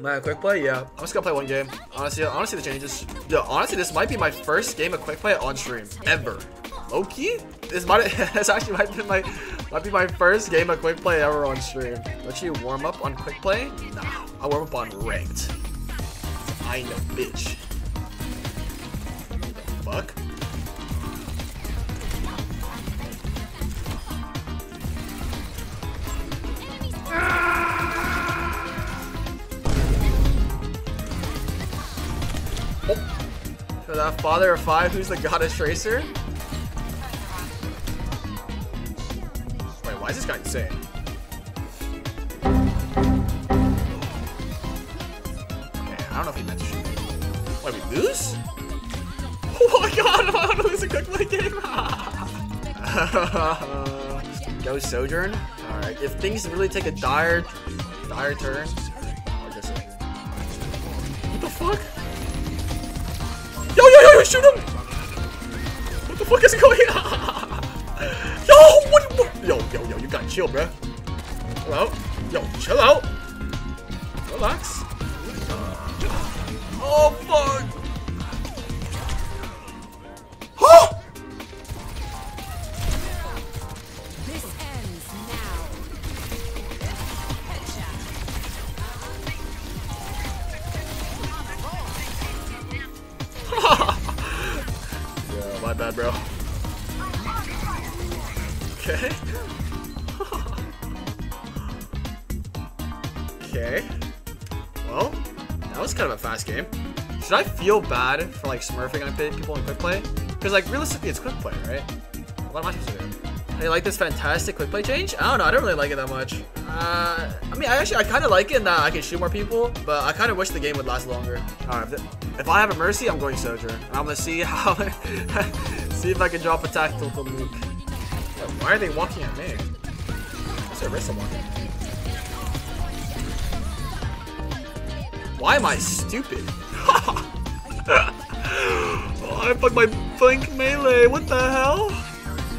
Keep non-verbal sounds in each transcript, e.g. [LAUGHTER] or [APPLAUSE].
My quick play, yeah. I'm just gonna play one game. Honestly, honestly, the changes. Yo, honestly, this might be my first game of quick play on stream ever. Loki? This might [LAUGHS] this actually might be my might be my first game of quick play ever on stream. Let you warm up on quick play? Nah, I warm up on ranked. I know, bitch. Fuck. Father of five, who's the goddess tracer? Wait, why is this guy insane? Okay, I don't know if he meant to shoot me. Wait, we lose? [LAUGHS] Oh my god, I'm to lose a quick play game. [LAUGHS] Go Sojourn? Alright, if things really take a dire, dire turn, What the fuck? Yo, yo, yo, yo, shoot him! What the fuck is going [LAUGHS] on? yo, what, what? Yo, yo, yo, you gotta chill, bruh. Chill out. Yo, chill out. Relax. Oh, fuck. Bad, bro. Okay. okay. Well, that was kind of a fast game. Should I feel bad for like smurfing on people in quick play? Because like realistically, it's quick play, right? What am I supposed to do? Hey, like this fantastic quick play change? I don't know. I don't really like it that much. Uh, mean, I actually, I kind of like it in that I can shoot more people, but I kind of wish the game would last longer. All right, if, I have a mercy, I'm going Sojourn. And I'm gonna see [LAUGHS] how, [LAUGHS] see if I can drop a tactical to Luke. Why are they walking at me? What's wrist walking at me? Why am I stupid? oh, [LAUGHS] I fucked my blink melee. What the hell?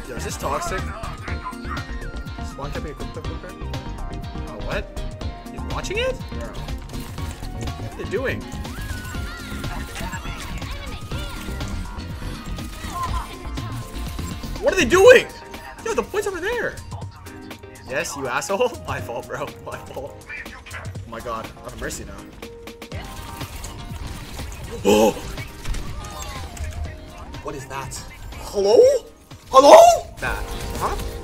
Yo, is this toxic? Swan kept me a quick what? He's watching it? What are they doing? What are they doing? Yo, the point's over there. Yes, you asshole. [LAUGHS] My fault, bro. My fault. Oh my god. Have mercy now. Oh! [GASPS] What is that? Hello? Hello? That. Huh?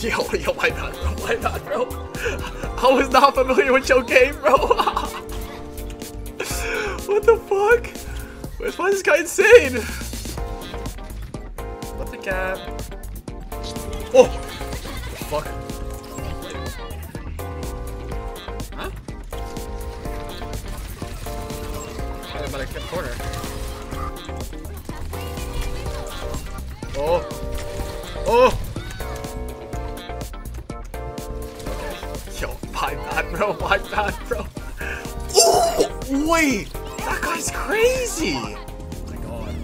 Yo, yo, why not, bro. Why not, bro. I was not familiar with your game, bro. [LAUGHS] what the fuck? Why is this guy insane? What the cat? Oh! Fuck. Huh? How about kept corner? Oh! Oh! Bro. [LAUGHS] My bad, bro. Oh! Wait! That guy's crazy! Oh my god.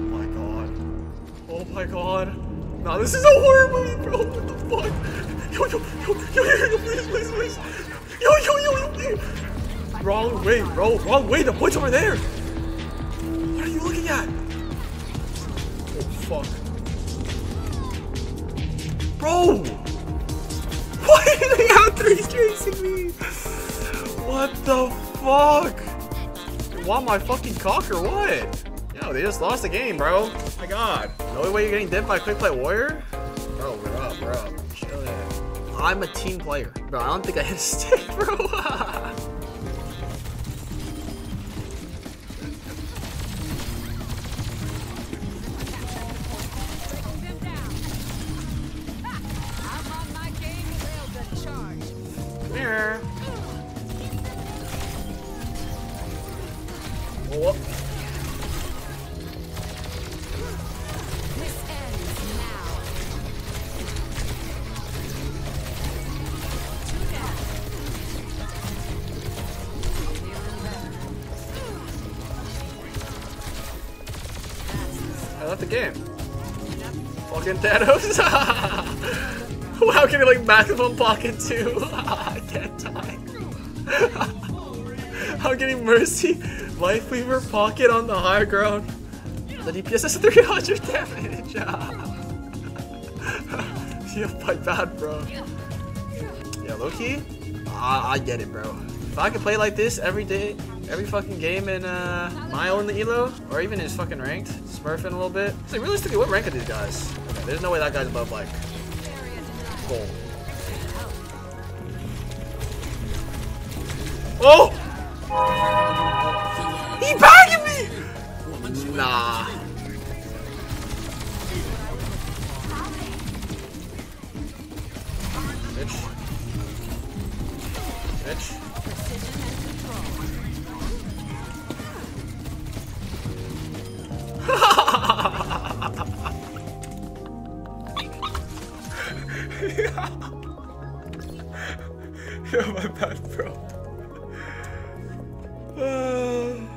Oh my god. Oh my god. Nah, this is a horror movie, bro. What the fuck? Yo, yo, yo, yo, yo, yo, please, please, please. Yo, yo, yo, yo, yo. Wrong way, bro. Wrong way. The point's over there. What are you looking at? Oh, fuck. Bro! Why [LAUGHS] do they have three chasing me? What the fuck? Want my fucking cock or what? Yo, they just lost the game, bro. Oh my god. The only way you're getting dipped by Quick Play Warrior? Bro, we're up, it. I'm a team player. Bro, I don't think I hit a stick, [LAUGHS] bro. Left the game. Fuck Fucking Thanos. [LAUGHS] wow, can you like maximum pocket too? [LAUGHS] I can't die. [LAUGHS] I'm getting Mercy, Lifeweaver, pocket on the higher ground. The DPS is 300 damage. you fight bad, bro. Yeah, Loki. I, ah, I get it, bro. If I could play like this every day, every fucking game in uh, Mile in the Elo, or even his fucking ranked, smurfing a little bit. So realistically, what rank are these guys? Okay, there's no way that guy's above like gold. Oh! You're my bad, bro. Ah.